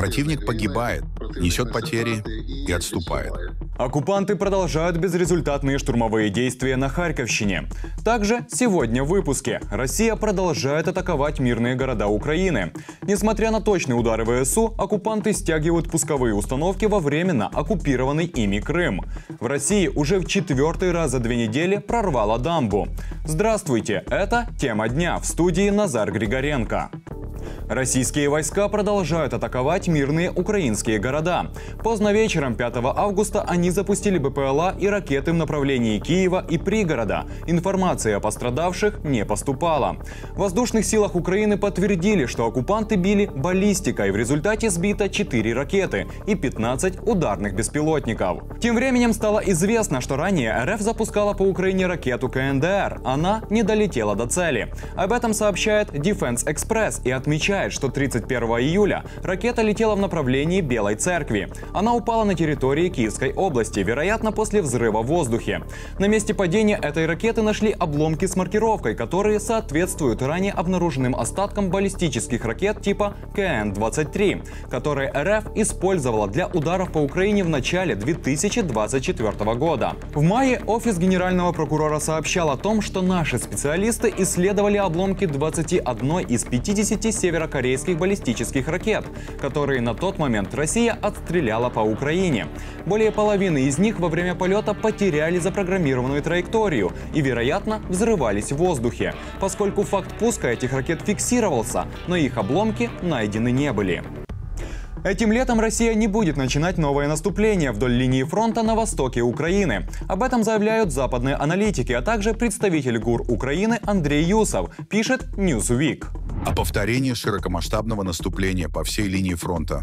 Противник погибает, несет потери и отступает. Оккупанты продолжают безрезультатные штурмовые действия на Харьковщине. Также сегодня в выпуске Россия продолжает атаковать мирные города Украины. Несмотря на точные удары ВСУ, оккупанты стягивают пусковые установки во временно оккупированный ими Крым. В России уже в четвертый раз за две недели прорвало дамбу. Здравствуйте, это «Тема дня» в студии Назар Григоренко. Российские войска продолжают атаковать мирные украинские города. Поздно вечером 5 августа они запустили БПЛА и ракеты в направлении Киева и пригорода. Информация о пострадавших не поступала. В воздушных силах Украины подтвердили, что оккупанты били баллистикой. В результате сбито 4 ракеты и 15 ударных беспилотников. Тем временем стало известно, что ранее РФ запускала по Украине ракету КНДР. Она не долетела до цели.Об этом сообщает Defense Express и отмечает, сообщает, что 31 июля ракета летела в направлении Белой Церкви. Она упала на территории Киевской области, вероятно, после взрыва в воздухе. На месте падения этой ракеты нашли обломки с маркировкой, которые соответствуют ранее обнаруженным остаткам баллистических ракет типа КН-23, которые РФ использовала для ударов по Украине в начале 2024 года. В мае офис генерального прокурора сообщал о том, что наши специалисты исследовали обломки 21 из 50 северо корейских баллистических ракет, которые на тот момент Россия отстреляла по Украине. Более половины из них во время полета потеряли запрограммированную траекторию и, вероятно, взрывались в воздухе, поскольку факт пуска этих ракет фиксировался, но их обломки найдены не были. Этим летом Россия не будет начинать новое наступление вдоль линии фронта на востоке Украины. Об этом заявляют западные аналитики, а также представитель ГУР Украины Андрей Юсов, пишет Newsweek о повторении широкомасштабного наступления по всей линии фронта,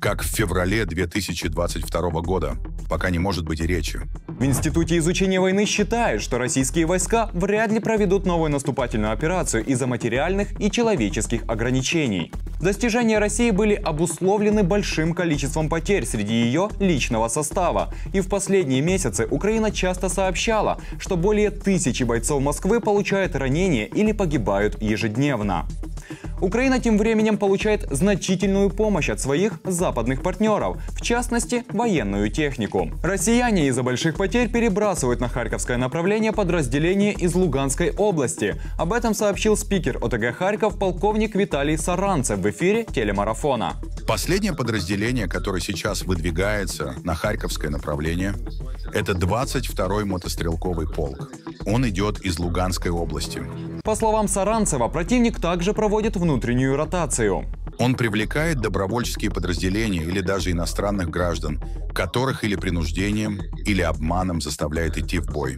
как в феврале 2022 года, пока не может быть и речи. В Институте изучения войны считают, что российские войска вряд ли проведут новую наступательную операцию из-за материальных и человеческих ограничений. Достижения России были обусловлены большим количеством потерь среди ее личного состава. И в последние месяцы Украина часто сообщала, что более тысячи бойцов Москвы получают ранения или погибают ежедневно. Украина тем временем получает значительную помощь от своих западных партнеров, в частности, военную технику. Россияне из-за больших потерь перебрасывают на харьковское направление подразделения из Луганской области. Об этом сообщил спикер ОТГ Харьков полковник Виталий Саранцев в эфире телемарафона. Последнее подразделение, которое сейчас выдвигается на Харьковское направление, это 22-й мотострелковый полк. Он идет из Луганской области. По словам Саранцева, противник также проводит внутреннюю ротацию. Он привлекает добровольческие подразделения или даже иностранных граждан, которых или принуждением, или обманом заставляет идти в бой.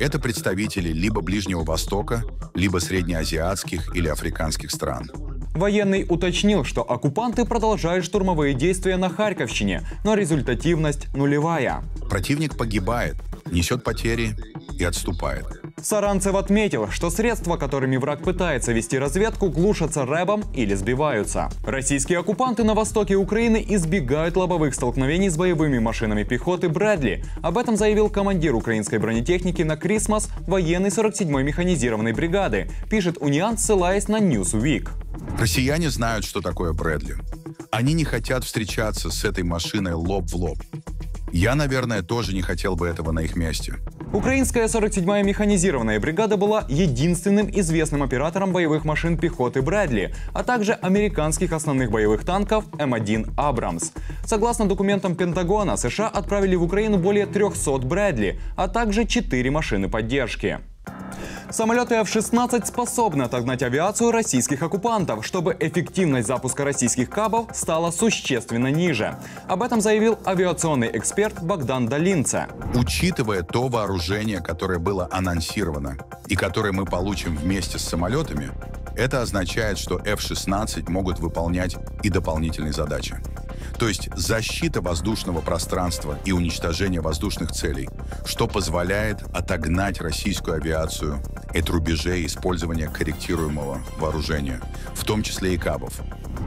Это представители либо Ближнего Востока, либо среднеазиатских или африканских стран. Военный уточнил, что оккупанты продолжают штурмовые действия на Харьковщине, но результативность нулевая. Противник погибает, несет потери и отступает. Саранцев отметил, что средства, которыми враг пытается вести разведку, глушатся рэбом или сбиваются. Российские оккупанты на востоке Украины избегают лобовых столкновений с боевыми машинами пехоты Брэдли. Об этом заявил командир украинской бронетехники на Крисмас военной 47-й механизированной бригады, пишет Униан, ссылаясь на Newsweek. Россияне знают, что такое Брэдли. Они не хотят встречаться с этой машиной лоб в лоб. Я, наверное, тоже не хотел бы этого на их месте. Украинская 47-я механизированная бригада была единственным известным оператором боевых машин пехоты Брэдли, а также американских основных боевых танков М1 «Абрамс». Согласно документам Пентагона, США отправили в Украину более 300 Брэдли, а также 4 машины поддержки. Самолеты F-16 способны отогнать авиацию российских оккупантов, чтобы эффективность запуска российских кабов стала существенно ниже. Об этом заявил авиационный эксперт Богдан Долинце. Учитывая то вооружение, которое было анонсировано и которое мы получим вместе с самолетами, это означает, что F-16 могут выполнять и дополнительные задачи. То есть защита воздушного пространства и уничтожение воздушных целей, что позволяет отогнать российскую авиацию от рубежей использования корректируемого вооружения, в том числе и КАБов.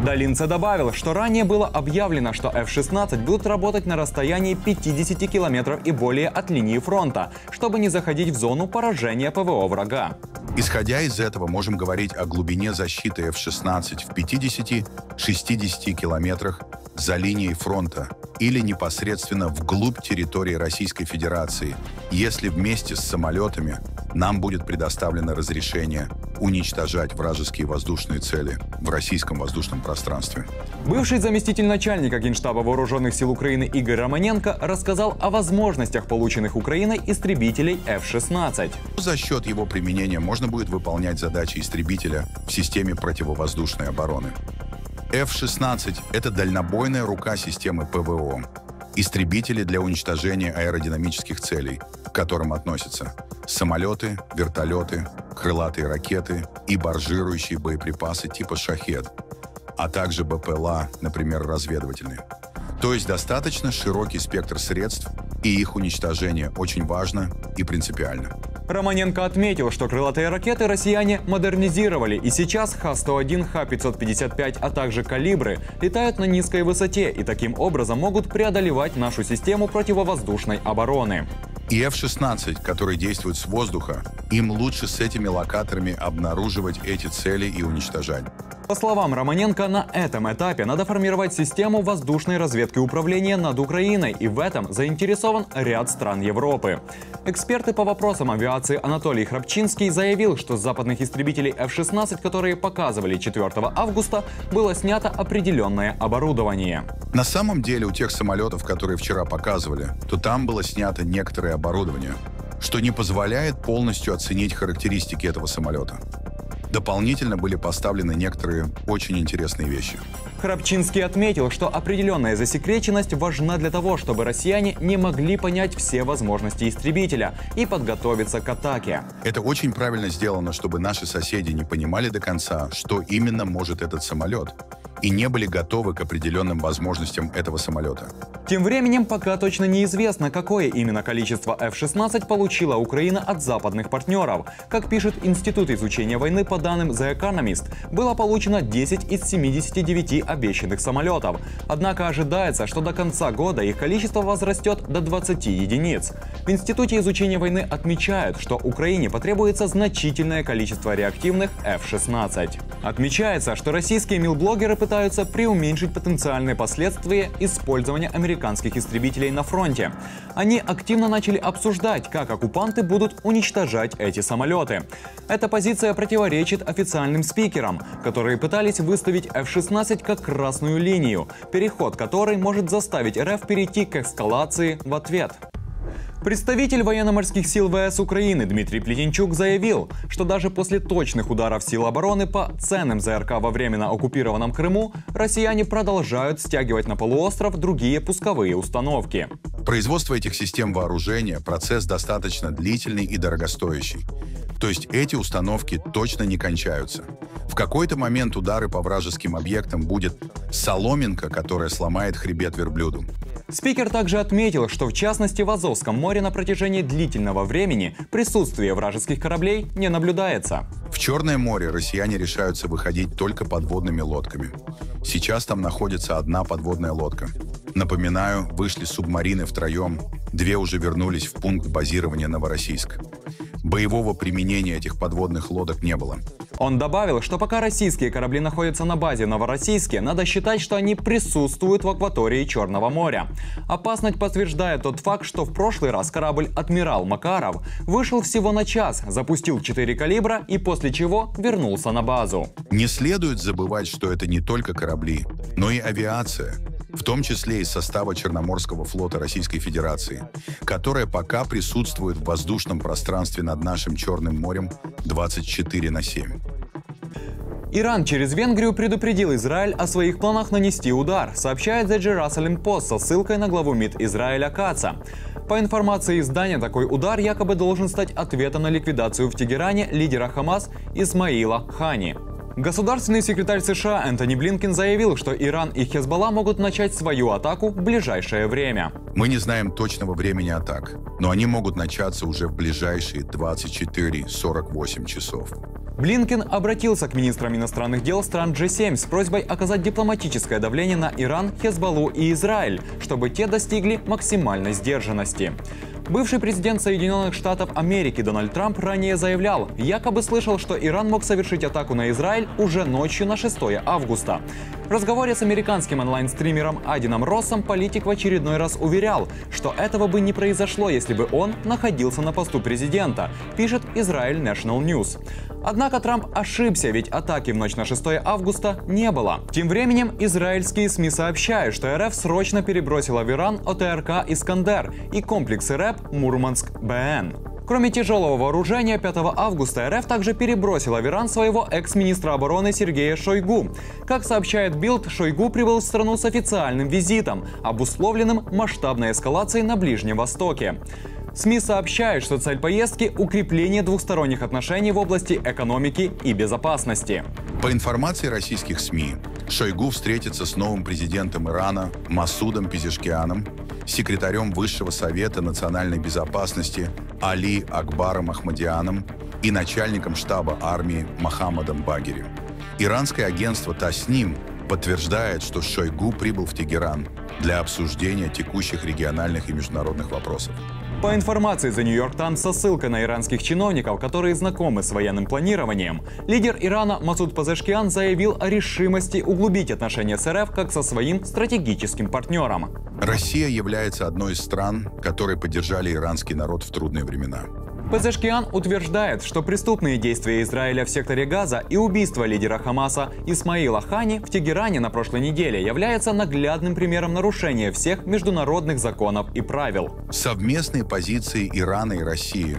Долинце добавил, что ранее было объявлено, что F-16 будут работать на расстоянии 50 километров и более от линии фронта, чтобы не заходить в зону поражения ПВО врага. Исходя из этого, можем говорить о глубине защиты F-16 в 50-60 километрах за линией фронта или непосредственно вглубь территории Российской Федерации, если вместе с самолетами нам будет предоставлено разрешение уничтожать вражеские воздушные цели в российском воздушном пространстве. Бывший заместитель начальника Генштаба Вооруженных сил Украины Игорь Романенко рассказал о возможностях, полученных Украиной истребителей F-16. За счет его применения можно будет выполнять задачи истребителя в системе противовоздушной обороны. F-16 – это дальнобойная рука системы ПВО. Истребители для уничтожения аэродинамических целей, к которым относятся самолеты, вертолеты, крылатые ракеты и баржирующие боеприпасы типа «Шахед», а также БПЛА, например, разведывательные. То есть достаточно широкий спектр средств, и их уничтожение очень важно и принципиально. Романенко отметил, что крылатые ракеты россияне модернизировали, и сейчас Х-101, Х-555, а также «Калибры» летают на низкой высоте и таким образом могут преодолевать нашу систему противовоздушной обороны. И F-16, который действует с воздуха, им лучше с этими локаторами обнаруживать эти цели и уничтожать. По словам Романенко, на этом этапе надо формировать систему воздушной разведки управления над Украиной, и в этом заинтересован ряд стран Европы. Эксперты по вопросам авиации Анатолий Храпчинский заявил, что с западных истребителей F-16, которые показывали 4 августа, было снято определенное оборудование. На самом деле у тех самолетов, которые вчера показывали, то там было снято некоторое оборудование, что не позволяет полностью оценить характеристики этого самолета. Дополнительно были поставлены некоторые очень интересные вещи. Храпчинский отметил, что определенная засекреченность важна для того, чтобы россияне не могли понять все возможности истребителя и подготовиться к атаке. Это очень правильно сделано, чтобы наши соседи не понимали до конца, что именно может этот самолет и не были готовы к определенным возможностям этого самолета. Тем временем пока точно неизвестно, какое именно количество F-16 получила Украина от западных партнеров. Как пишет Институт изучения войны по данным The Economist, было получено 10 из 79 обещанных самолетов. Однако ожидается, что до конца года их количество возрастет до 20 единиц. В Институте изучения войны отмечают, что Украине потребуется значительное количество реактивных F-16. Отмечается, что российские милблогеры пытаются преуменьшить потенциальные последствия использования американских истребителей на фронте. Они активно начали обсуждать, как оккупанты будут уничтожать эти самолеты. Эта позиция противоречит официальным спикерам, которые пытались выставить F-16 как красную линию, переход которой может заставить РФ перейти к эскалации в ответ. Представитель военно-морских сил ВС Украины Дмитрий Плетенчук заявил, что даже после точных ударов сил обороны по ценным ЗРК во временно оккупированном Крыму россияне продолжают стягивать на полуостров другие пусковые установки. Производство этих систем вооружения – процесс достаточно длительный и дорогостоящий. То есть эти установки точно не кончаются. В какой-то момент удары по вражеским объектам будет соломинка, которая сломает хребет верблюду. Спикер также отметил, что в частности в Азовском море на протяжении длительного времени присутствие вражеских кораблей не наблюдается. В Черное море россияне решаются выходить только подводными лодками. Сейчас там находится одна подводная лодка. Напоминаю, вышли субмарины втроем, две уже вернулись в пункт базирования Новороссийск. Боевого применения этих подводных лодок не было. Он добавил, что пока российские корабли находятся на базе Новороссийске, надо считать, что они присутствуют в акватории Черного моря. Опасность подтверждает тот факт, что в прошлый раз корабль «Адмирал Макаров» вышел всего на час, запустил 4 калибра и после чего вернулся на базу. Не следует забывать, что это не только корабли, но и авиация в том числе из состава Черноморского флота Российской Федерации, которая пока присутствует в воздушном пространстве над нашим Черным морем 24 на 7. Иран через Венгрию предупредил Израиль о своих планах нанести удар, сообщает The Jerusalem Post со ссылкой на главу МИД Израиля Каца. По информации издания, такой удар якобы должен стать ответом на ликвидацию в Тегеране лидера Хамас Исмаила Хани. Государственный секретарь США Энтони Блинкин заявил, что Иран и Хезбалла могут начать свою атаку в ближайшее время. Мы не знаем точного времени атак, но они могут начаться уже в ближайшие 24-48 часов. Блинкен обратился к министрам иностранных дел стран G7 с просьбой оказать дипломатическое давление на Иран, Хезбаллу и Израиль, чтобы те достигли максимальной сдержанности. Бывший президент Соединенных Штатов Америки Дональд Трамп ранее заявлял, якобы слышал, что Иран мог совершить атаку на Израиль уже ночью на 6 августа. В разговоре с американским онлайн-стримером Адином Россом политик в очередной раз уверял, что этого бы не произошло, если бы он находился на посту президента, пишет Израиль National News. Однако Трамп ошибся, ведь атаки в ночь на 6 августа не было. Тем временем израильские СМИ сообщают, что РФ срочно перебросила в Иран ОТРК «Искандер» и комплексы РЭП «Мурманск-БН». Кроме тяжелого вооружения, 5 августа РФ также перебросила в Иран своего экс-министра обороны Сергея Шойгу. Как сообщает Билд, Шойгу прибыл в страну с официальным визитом, обусловленным масштабной эскалацией на Ближнем Востоке. СМИ сообщают, что цель поездки – укрепление двухсторонних отношений в области экономики и безопасности. По информации российских СМИ, Шойгу встретится с новым президентом Ирана Масудом Пизишкианом секретарем Высшего совета национальной безопасности Али Акбаром Ахмадианом и начальником штаба армии Мохаммадом Багери. Иранское агентство «Тасним» подтверждает, что Шойгу прибыл в Тегеран для обсуждения текущих региональных и международных вопросов. По информации The New York Times со ссылкой на иранских чиновников, которые знакомы с военным планированием, лидер Ирана Масуд Пазешкиан заявил о решимости углубить отношения с РФ как со своим стратегическим партнером. Россия является одной из стран, которые поддержали иранский народ в трудные времена. Пезешкиан утверждает, что преступные действия Израиля в секторе Газа и убийство лидера Хамаса Исмаила Хани в Тегеране на прошлой неделе является наглядным примером нарушения всех международных законов и правил. Совместные позиции Ирана и России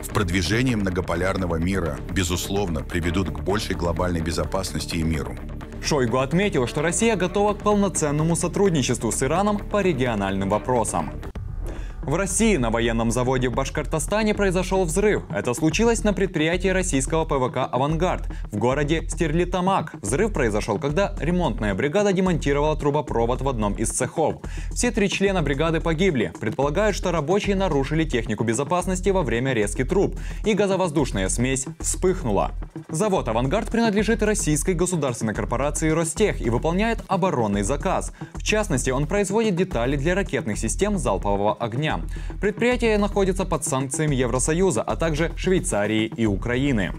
в продвижении многополярного мира, безусловно, приведут к большей глобальной безопасности и миру. Шойгу отметил, что Россия готова к полноценному сотрудничеству с Ираном по региональным вопросам. В России на военном заводе в Башкортостане произошел взрыв. Это случилось на предприятии российского ПВК «Авангард» в городе Стерлитамак. Взрыв произошел, когда ремонтная бригада демонтировала трубопровод в одном из цехов. Все три члена бригады погибли. Предполагают, что рабочие нарушили технику безопасности во время резки труб, и газовоздушная смесь вспыхнула. Завод «Авангард» принадлежит российской государственной корпорации «Ростех» и выполняет оборонный заказ. В частности, он производит детали для ракетных систем залпового огня дня. Предприятие находится под санкциями Евросоюза, а также Швейцарии и Украины.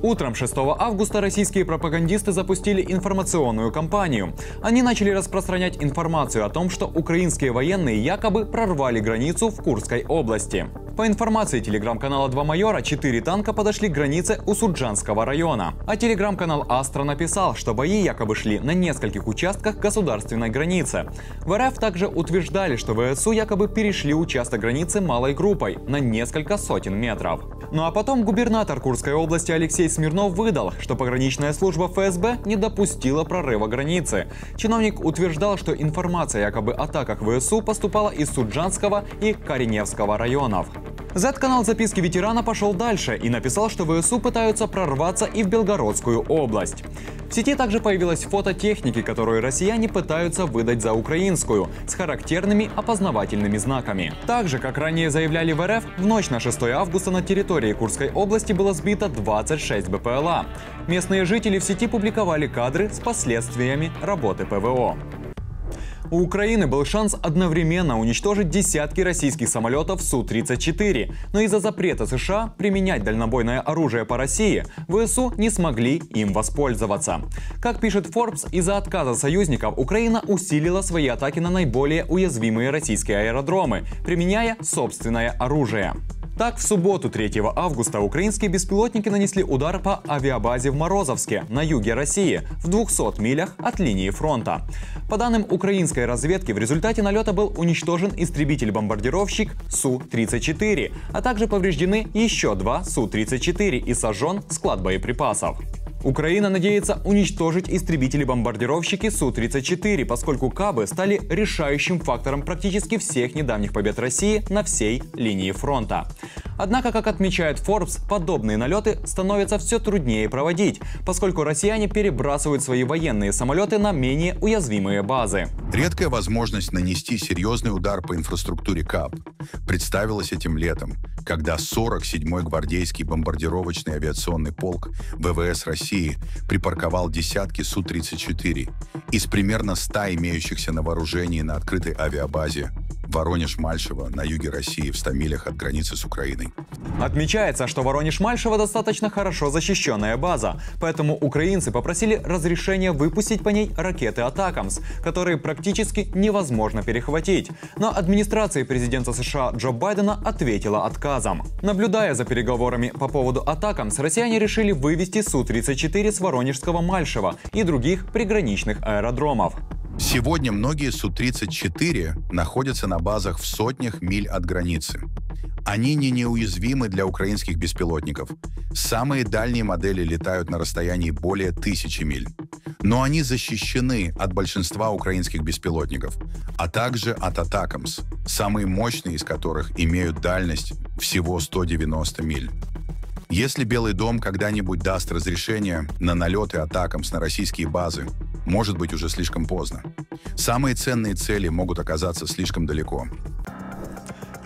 Утром 6 августа российские пропагандисты запустили информационную кампанию. Они начали распространять информацию о том, что украинские военные якобы прорвали границу в Курской области. По информации телеграм-канала «Два майора», четыре танка подошли к границе у Суджанского района. А телеграм-канал «Астра» написал, что бои якобы шли на нескольких участках государственной границы. В РФ также утверждали, что ВСУ якобы перешли участок границы малой группой на несколько сотен метров. Ну а потом губернатор Курской области Алексей Смирнов выдал, что пограничная служба ФСБ не допустила прорыва границы. Чиновник утверждал, что информация якобы о атаках ВСУ поступала из Суджанского и Кореневского районов. Z-канал записки ветерана пошел дальше и написал, что ВСУ пытаются прорваться и в Белгородскую область. В сети также появилась фото техники, которую россияне пытаются выдать за украинскую, с характерными опознавательными знаками. Также, как ранее заявляли в РФ, в ночь на 6 августа на территории Курской области было сбито 26 БПЛА. Местные жители в сети публиковали кадры с последствиями работы ПВО. У Украины был шанс одновременно уничтожить десятки российских самолетов Су-34, но из-за запрета США применять дальнобойное оружие по России, ВСУ не смогли им воспользоваться. Как пишет Forbes, из-за отказа союзников Украина усилила свои атаки на наиболее уязвимые российские аэродромы, применяя собственное оружие. Так, в субботу 3 августа украинские беспилотники нанесли удар по авиабазе в Морозовске, на юге России, в 200 милях от линии фронта. По данным украинской разведки, в результате налета был уничтожен истребитель-бомбардировщик Су-34, а также повреждены еще два Су-34 и сожжен склад боеприпасов. Украина надеется уничтожить истребители-бомбардировщики Су-34, поскольку Кабы стали решающим фактором практически всех недавних побед России на всей линии фронта. Однако, как отмечает Forbes, подобные налеты становятся все труднее проводить, поскольку россияне перебрасывают свои военные самолеты на менее уязвимые базы. Редкая возможность нанести серьезный удар по инфраструктуре КАП представилась этим летом, когда 47-й гвардейский бомбардировочный авиационный полк ВВС России припарковал десятки Су-34 из примерно 100 имеющихся на вооружении на открытой авиабазе Воронеж-Мальшево на юге России в 100 милях от границы с Украиной. Отмечается, что Воронеж-Мальшево достаточно хорошо защищенная база, поэтому украинцы попросили разрешения выпустить по ней ракеты «Атакамс», которые практически невозможно перехватить. Но администрация президента США Джо Байдена ответила отказом. Наблюдая за переговорами по поводу «Атакамс», россияне решили вывести Су-34 с Воронежского Мальшева и других приграничных аэродромов. Сегодня многие Су-34 находятся на базах в сотнях миль от границы. Они не неуязвимы для украинских беспилотников. Самые дальние модели летают на расстоянии более тысячи миль. Но они защищены от большинства украинских беспилотников, а также от Атакамс, самые мощные из которых имеют дальность всего 190 миль. Если Белый дом когда-нибудь даст разрешение на налеты Атакамс на российские базы, может быть уже слишком поздно. Самые ценные цели могут оказаться слишком далеко.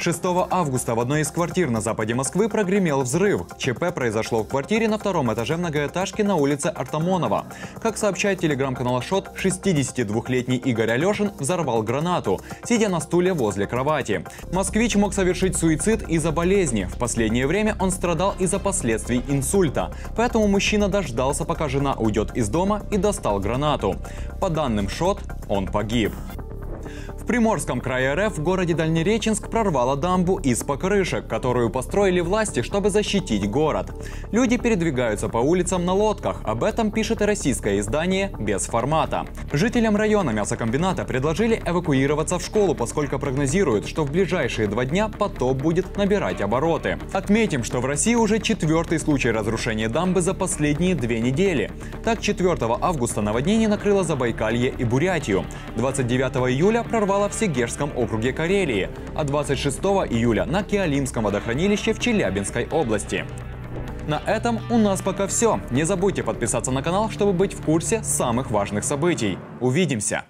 6 августа в одной из квартир на западе Москвы прогремел взрыв. ЧП произошло в квартире на втором этаже многоэтажки на улице Артамонова. Как сообщает телеграм-канал Шот, 62-летний Игорь Алешин взорвал гранату, сидя на стуле возле кровати. Москвич мог совершить суицид из-за болезни. В последнее время он страдал из-за последствий инсульта. Поэтому мужчина дождался, пока жена уйдет из дома и достал гранату. По данным Шот, он погиб. В Приморском крае РФ в городе Дальнереченск прорвало дамбу из покрышек, которую построили власти, чтобы защитить город. Люди передвигаются по улицам на лодках. Об этом пишет и российское издание «Без формата». Жителям района мясокомбината предложили эвакуироваться в школу, поскольку прогнозируют, что в ближайшие два дня потоп будет набирать обороты. Отметим, что в России уже четвертый случай разрушения дамбы за последние две недели. Так, 4 августа наводнение накрыло Забайкалье и Бурятию. 29 июля прорвало прорвало в Сегежском округе Карелии, а 26 июля на Киалимском водохранилище в Челябинской области. На этом у нас пока все. Не забудьте подписаться на канал, чтобы быть в курсе самых важных событий. Увидимся!